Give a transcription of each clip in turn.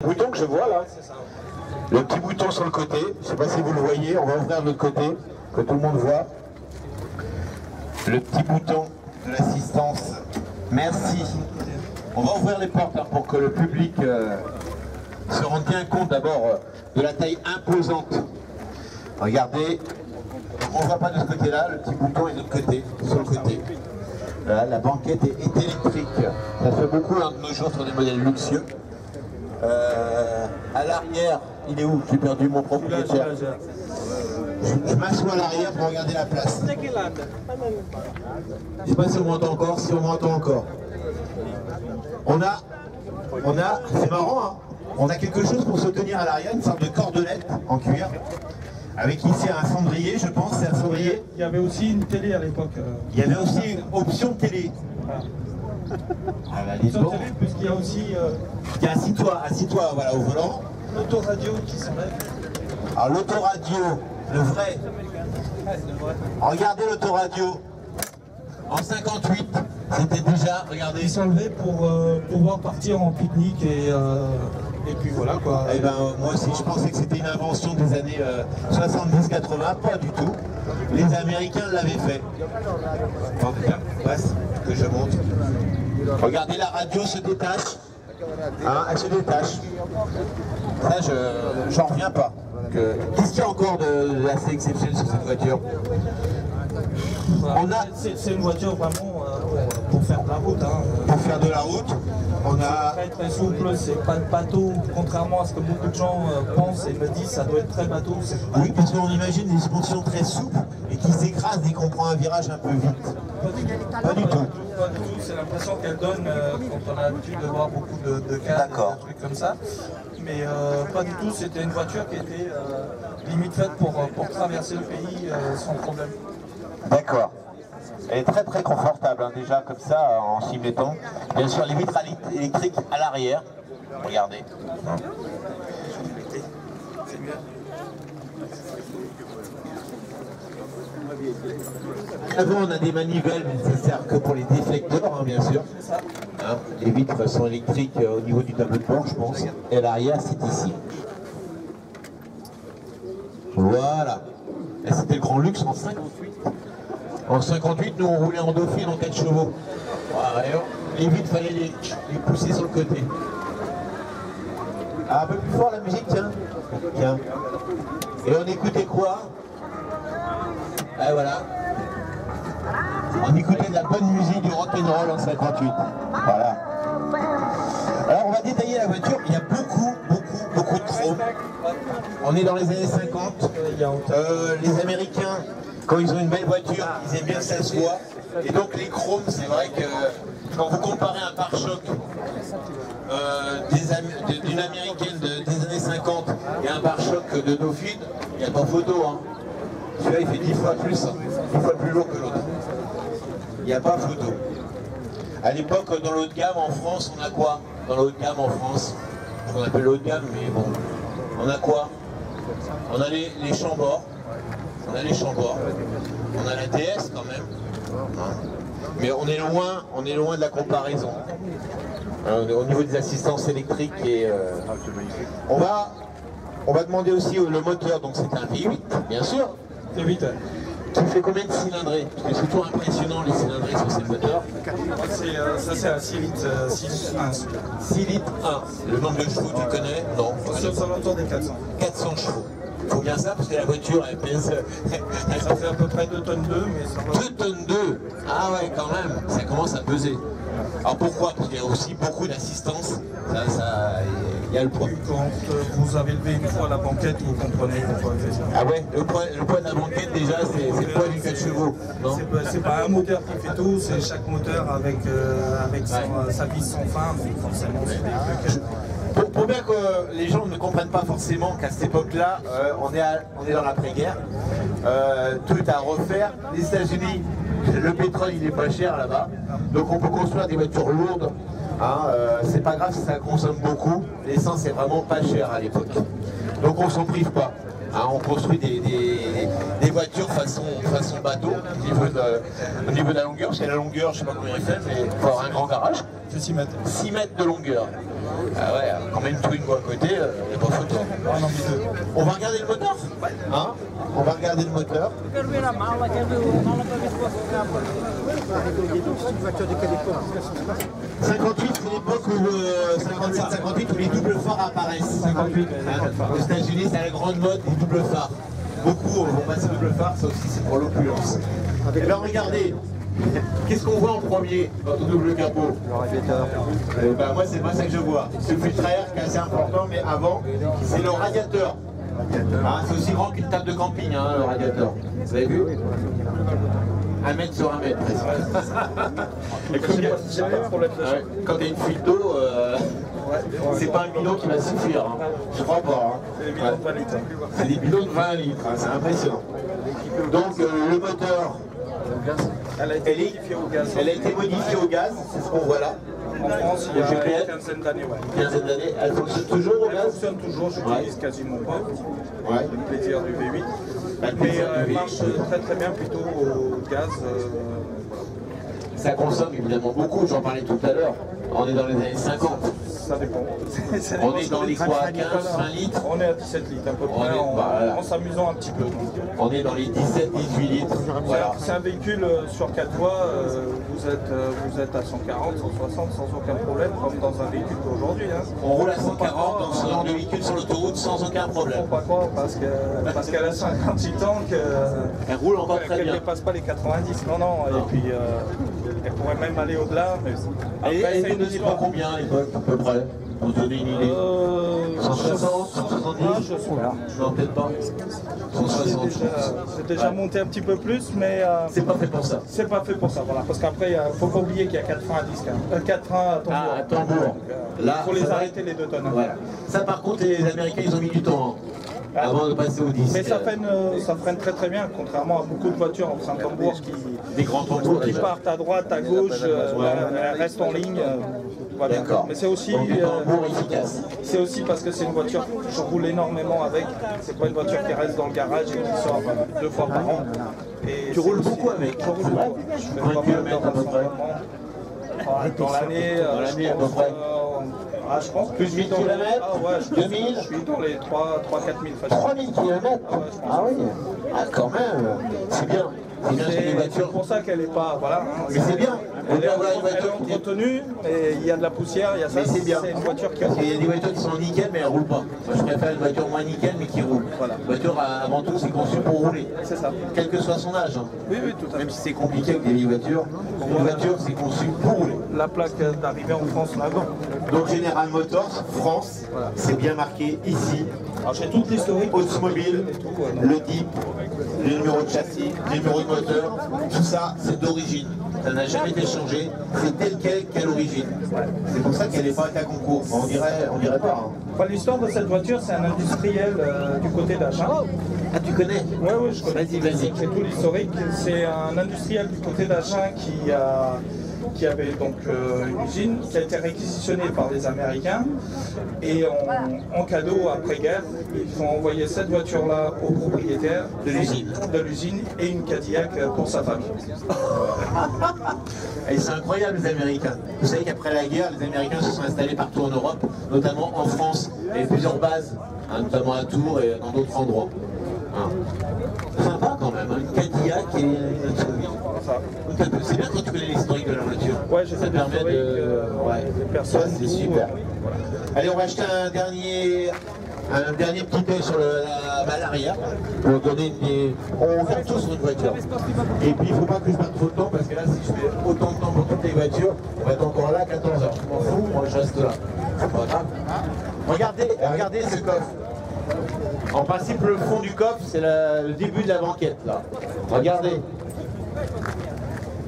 bouton que je vois là. Le petit bouton sur le côté. Je ne sais pas si vous le voyez. On va ouvrir de l'autre côté, que tout le monde voit. Le petit bouton de l'assistance. Merci. On va ouvrir les portes hein, pour que le public euh, se rende bien compte d'abord euh, de la taille imposante. Regardez, on ne voit pas de ce côté-là, le petit bouton est de l'autre côté, sur le côté. La banquette est, est électrique. Ça fait beaucoup hein, de nos jours sur des modèles luxueux. Euh, à l'arrière, il est où? J'ai perdu mon propriétaire. Je, je m'assois à l'arrière pour regarder la place. Je sais pas si on m'entend encore, si on m'entend encore. On a, on a, c'est marrant, hein on a quelque chose pour se tenir à l'arrière, une sorte de cordelette en cuir, avec ici un cendrier, je pense, c'est un cendrier. Il y avait aussi une télé à l'époque. euh, Il y avait aussi une option télé. Ah bah, dis donc. puisqu'il y a aussi euh, Tiens, assis-toi, assis-toi, voilà, au volant. l'autoradio qui s'enlève. Alors l'autoradio, le vrai. Regardez l'autoradio. En 58, c'était déjà, regardez. Qui s'enlevait pour euh, pouvoir partir en pique-nique et, euh, et puis voilà quoi. Eh ben moi aussi je pensais que c'était une invention des années euh, 70-80, pas du tout. Les Américains l'avaient fait. Enfin, passe, que je montre. Regardez la radio se détache. Hein, elle se détache. Ça je j'en reviens pas. Que- Qu'est-ce qu'il y a encore de, de assez exceptionnel sur cette voiture? On a- C'est une voiture vraiment pour, faire de la route. Hein. Pour faire de la route, on a Très très souple, c'est pas de bateau, contrairement à ce que beaucoup de gens euh, pensent et me disent, ça doit être très bateau. Oui, parce qu'on imagine des suspensions très souples et qui s'écrasent dès qu'on prend un virage un peu vite. Pas du tout. Pas du tout. C'est l'impression qu'elle donne euh, quand on a l'habitude de voir beaucoup de, D'accord. des trucs comme ça. Mais euh, pas du tout, c'était une voiture qui était euh, limite faite pour, pour traverser le pays euh, sans problème. D'accord. Est très très confortable, hein, déjà comme ça, en s'y mettant. Bien sûr, les vitres éle- électriques à l'arrière. Regardez. Avant, on a des manivelles, mais ça sert que pour les déflecteurs, hein, bien sûr. Hein, les vitres sont électriques euh, au niveau du tableau de bord, je pense. Et l'arrière, c'est ici. Voilà. C'était le grand luxe en 58. En 58, nous on roulait en dauphine en 4 chevaux. On- les vitres, fallait les, pousser sur le côté. Ah, un peu plus fort la musique, tiens. Tiens. Et on écoutait quoi? Voilà. On écoutait de la bonne musique du rock'n'roll en 58. Voilà. Alors on va détailler la voiture. Il y a beaucoup, beaucoup, beaucoup de chrome. On est dans les années 50. Il y a autant- Euh, les Américains, quand ils ont une belle voiture, ils aiment bien ça se. Et donc les chromes, c'est vrai que quand vous comparez un pare-choc euh, d'une américaine de- des années 50 et un pare-choc de Dauphine, il n'y a pas photo. Hein. Celui-là, il fait 10 fois plus, hein, 10 fois plus lourd que l'autre. Il n'y a pas photo. À l'époque, dans le de gamme en France, on a quoi? Dans le de gamme en France, ce qu'on appelle le haut de gamme, mais bon, on a quoi? On a les, les Chambord, on a les Chambord, on a la DS quand même, hein. mais on est loin, on est loin de la comparaison. Hein, au niveau des assistances électriques et euh, on va, on va demander aussi le moteur, donc c'est un V8, bien sûr. C'est vite. Tu fais combien de cylindrés Parce que c'est toujours impressionnant les cylindrés sur ces moteurs. Euh, ça c'est un 6 litres, euh, 6, 1. 6 litres 1. Le nombre de chevaux, tu connais? Non. Des 400. 400 chevaux. Faut bien ça parce que la voiture elle pèse Ça fait à peu près 2 tonnes 2, mais ça va. 2 tonnes 2. Ah ouais quand même, ça commence à peser. Alors pourquoi? Parce qu'il y a aussi beaucoup d'assistance. Ça, ça, il y a le poids. Quand euh, vous avez levé une fois la banquette, vous comprenez fait ça. Ah ouais, le poids, le poids de la banquette déjà c'est le poids du 4 chevaux. Non? C'est pas, un moteur qui fait tout, c'est chaque moteur avec, euh, avec son, euh, sa vis sans fin, donc forcément c'est des bien que les gens ne comprennent pas forcément qu'à cette époque-là, euh, on, est à- on est dans l'après-guerre, euh, tout est à refaire. Les États-Unis, le pétrole il est pas cher là-bas, donc on peut construire des voitures lourdes. Hein, euh, c'est pas grave si ça consomme beaucoup, l'essence est vraiment pas cher à l'époque. Donc on s'en prive pas. Hein, on construit des, voitures façon, façon bateau au niveau, de, au niveau de la longueur, parce que la longueur, je ne sais pas combien il fait, mais il faut avoir un grand garage. C'est 6 mètres. 6 mètres de longueur. Ah ouais, quand même tout une à côté, il euh, n'y a pas photo. On va regarder le moteur hein On va regarder le moteur. 58, c'est l'époque où 57, euh, 58 où les doubles phares apparaissent. 58. Aux États-Unis, c'est la grande mode des doubles phares. Beaucoup vont passer double phare, ça aussi c'est pour l'opulence. Alors regardez, Qu'est-ce qu'on voit en premier quand on double capot Le radiateur. Eh ben, moi, c'est pas ça que je vois. C'est le filtre air qui est assez important, mais avant, c'est le radiateur. Ah, c'est aussi grand qu'une table de camping, hein, le radiateur. Vous avez vu un mètre sur un mètre presque. quand il y a une fuite d'eau, euh, c'est pas un bidon qui va suffire. Hein. Je crois pas. Hein. C'est des bidons de 20 litres. C'est impressionnant. Donc euh, le moteur, elle a été modifiée au gaz. Elle a été modifiée au gaz, c'est ce qu'on voit là. En France, il y a une quinzaine d'années. Ouais. Quinzaine d'années. Elle fonctionne toujours au gaz Elle fonctionne toujours, je n'utilise quasiment pas. Ouais. Le plaisir du V8. Mais euh, elle marche très très bien plutôt au gaz. Euh, Ça consomme évidemment beaucoup, j'en parlais tout à l'heure. On est dans les années 50 ça dépend. on est dans les quoi 15, 20 litres On est à 17 litres à peu près, bah, en, s'amusant un petit peu. On est dans les 17, 18 litres. Voilà. C'est un véhicule euh, sur 4 voies, euh, vous, êtes, euh, vous êtes à 140, 160 sans aucun problème, comme dans un véhicule d'aujourd'hui. Hein. On roule à 140 dans ce genre de véhicule sur l'autoroute sans aucun problème. Pas quoi, parce qu'elle a 58 ans Elle roule encore très bien. Elle ne dépasse pas les 90, non, non. Et puis elle pourrait même aller au-delà. Et elle ne pas combien à l'époque à peu près pour donner une idée 160, 170 Non, peut-être pas. 160. C'est déjà, monté un petit peu plus, mais. Euh, c'est pas fait pour ça. C'est pas fait pour ça, voilà. Parce qu'après, il ne faut pas oublier qu'il y a 4 freins à disque. 4 freins à tambour. Ah, à tambour. il euh, faut les arrêter les deux tonnes. Voilà. Ça, par contre, les Américains, ils ont mis du temps. Avant de passer au disque. Mais ça freine, euh, ça freine très très bien, contrairement à beaucoup de voitures en tambour qui, des grands tambours, qui partent à droite, à gauche, elles restent en ligne. D'accord. Mais c'est aussi, euh, c'est aussi parce que c'est une voiture, je roule énormément avec. C'est pas une voiture qui reste dans le garage et qui sort euh, deux fois par an. Et tu roules beaucoup avec Je roule beaucoup. Je fais pas mal Dans l'année, dans l'année à peu près. Ah, je pense plus 1000 km ah, ouais, je 2000 Je suis dans les 3-4 000 3000 km Ah oui. Ah quand même. C'est bien c'est pour ça qu'elle n'est pas. Voilà. Mais c'est bien. Elle est, entretenue, et il y a de la poussière, il y a ça. c'est bien. C'est une voiture qui. Parce qu'il y a des voitures qui sont nickel, mais elles ne roulent pas. Moi, je préfère une voiture moins nickel, mais qui roule. Voilà. Une voiture, avant tout, c'est conçu pour rouler. C'est ça. Quel que soit son âge. Hein. Oui, oui, tout à fait. Même si c'est compliqué avec des vieilles voitures, une voiture, c'est conçu pour rouler. La plaque d'arrivée en France, là-bas. Donc, General Motors, France, c'est bien marqué ici. Alors, j'ai toute l'historique. Automobile, le DIP, le numéro de châssis, le numéro de moteur, tout ça, c'est d'origine. Ça n'a jamais été changé, c'est tel quel qu'à l'origine. C'est pour ça qu'elle n'est pas à concours. On dirait, on dirait pas. Hein. L'histoire de cette voiture, c'est un industriel euh, du côté d'Agen. Ah, tu connais? Oui, oui, je connais. Vas-y, vas-y. C'est tout l'historique. C'est un industriel du côté d'Agen qui a qui avait donc euh, une usine qui a été réquisitionnée par les Américains et en, cadeau après-guerre, ils ont envoyé cette voiture-là au propriétaire de l'usine et une Cadillac pour sa femme. et c'est incroyable les Américains. Vous savez qu'après la guerre, les Américains se sont installés partout en Europe, notamment en France. et plusieurs bases, hein, notamment à Tours et dans d'autres endroits. Hein. Sympa quand même, hein, une Cadillac et une C'est bien quand tu connais l'historique de la voiture. Ouais, ça permet de. Euh, ouais. personnes. C'est super. Allez, on va acheter un dernier. Un dernier petit peu sur la malaria pour donner une... On fait tout sur une voiture. Et puis il ne faut pas que je perde trop de temps parce que là si je fais autant de temps pour toutes les voitures, on va être encore là à 14 heures. Je m'en fous, moi je reste là. C'est pas grave. Regardez, regardez ce coffre. En principe, le fond du coffre, c'est le début de la banquette, là. Regardez.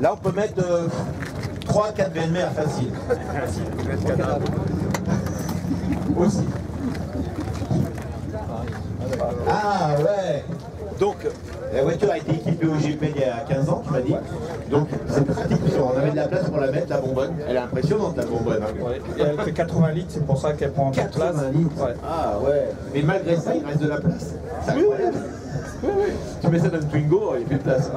Là, on peut mettre 3-4 belles-mères facile. Aussi. Ah ouais Donc, la voiture a été équipée au GP il y a 15 ans, tu m'as dit. Donc, c'est pratique, on avait de la place pour la mettre, la bonbonne. Elle est impressionnante, la bonbonne. hein. Ouais. Et elle fait 80 litres, c'est pour ça qu'elle prend un peu de place. 80 litres. Ouais. Ah ouais. Mais malgré ça, il reste de la place. C'est incroyable. Tu mets ça dans le Twingo, il n'y a plus de place.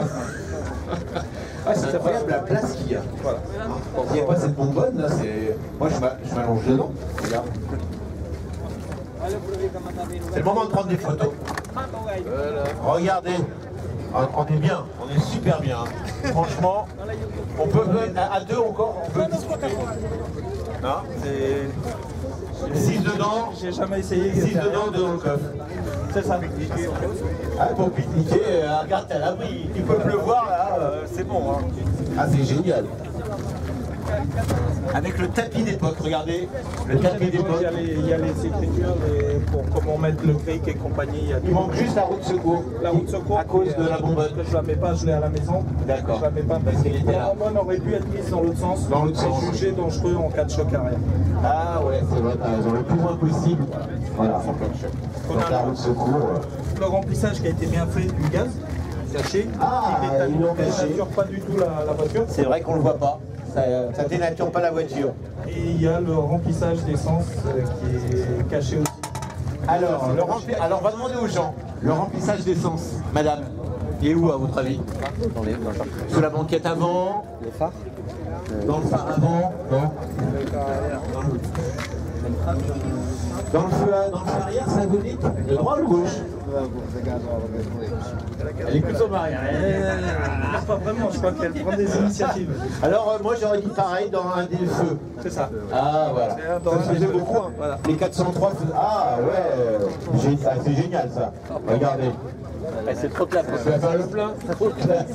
Ah, c'est incroyable la place qu'il y a. Voilà. Quand il n'y a pas cette bonbonne, là, c'est. Moi, je m'allonge dedans. Regarde. C'est le moment de prendre des photos. Regardez. On est bien, on est super bien. Franchement, on peut à à deux encore, on peut discuter. Non, c'est 6 dedans, J'ai jamais essayé. 6 c'est dedans, rien. 2 dans le coffre. C'est ça. Ah, pour pique-niquer, euh, regarde, t'as l'abri. Il peut pleuvoir là, euh, c'est bon. Hein. Ah, c'est génial. Avec le tapis d'époque, regardez. Le tapis Il d'époque. y, a les, il y a les écritures les- pour comment mettre le cric et compagnie. Il y a Il tout. manque juste la route secours. La route secours. À cause de la bonbonne. Je la mets pas, je l'ai à la maison. D'accord. Je la mets pas parce que la bonbonne aurait pu être mise dans l'autre sens. Dans l'autre sens. Jugé dangereux en cas de choc arrière. Ah ouais, c'est vrai, t'as raison. Le plus loin possible. Voilà. Donc la route secours. euh, Le remplissage qui a été bien fait du gaz caché. Ah, l'ont caché. dénature pas du tout la, la voiture. C'est vrai qu'on le voit pas. Ça, dénature pas la voiture. Et il y a le remplissage d'essence euh, qui est caché aussi. Alors, le rempli- Alors, on va demander aux gens. Le remplissage d'essence, madame, il est où à votre avis? Sous la banquette avant? Les phares Dans le phare avant? Non Dans le feu, dans le feu arrière, ça vous dit De droite ou gauche Elle est plutôt arrière. Ah, pas vraiment, je crois qu'elle prend des initiatives. Alors, euh, moi j'aurais dit pareil dans un des feux. C'est ça. Ah, voilà. Dans Ça faisait des feux. beaucoup. hein. Voilà. Les 403 faisaient- Ah, ouais. gé- ah, C'est génial ça. Regardez. C'est trop classe. Tu vas faire le plein Trop classe.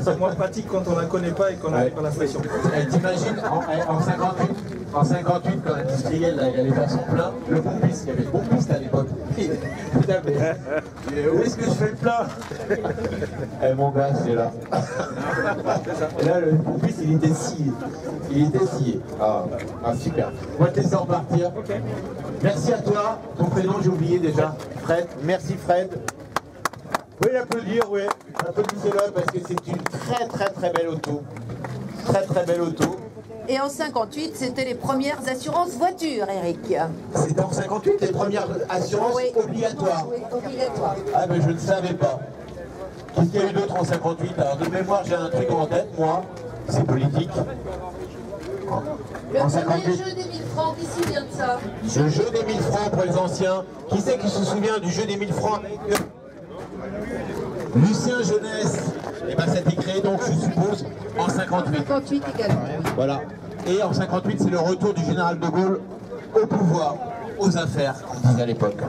C'est moins pratique quand on la connaît pas et qu'on arrive à la station. Eh, T'imagines, en, en 58, en 58, quand l'industriel allait faire son plein, le pompiste, il y avait le pompiste à l'époque. Où est-ce que je fais le plein Eh mon gars, c'est là. Et là, le pompiste, il était scié. Il était scié. Ah, ah, super. Moi, je te laisse repartir. Merci à toi. Ton prénom, j'ai oublié déjà. Fred. Merci Fred. Oui, applaudir, oui. Applaudissez-le parce que c'est une très très très belle auto. Très très belle auto. Et en 58, c'était les premières assurances voitures, Eric. C'était en 58 les premières assurances Oui. obligatoires. Oui, obligatoire. Ah mais je ne savais pas. Qu'est-ce qu'il y a eu d'autre en 58 Alors de mémoire j'ai un truc en tête, moi, c'est politique. Le En premier 58. jeu des 1000 francs, qui se souvient de ça Le jeu des 1000 francs pour les anciens. Qui c'est qui se souvient du jeu des 1000 francs avec Lucien Jeunesse Et bien ça a été créé donc je suppose en 58. 58 également. Voilà. Et en 58, c'est le retour du général de Gaulle au pouvoir, aux affaires, comme on disait à l'époque.